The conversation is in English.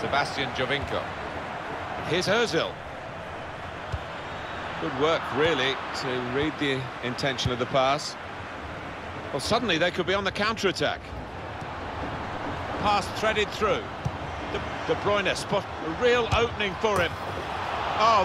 Sebastian Giovinco. Here's Ozil. Good work, really, to read the intention of the pass. Well, suddenly they could be on the counter-attack. Pass threaded through. De, De Bruyne spot a real opening for him. Oh.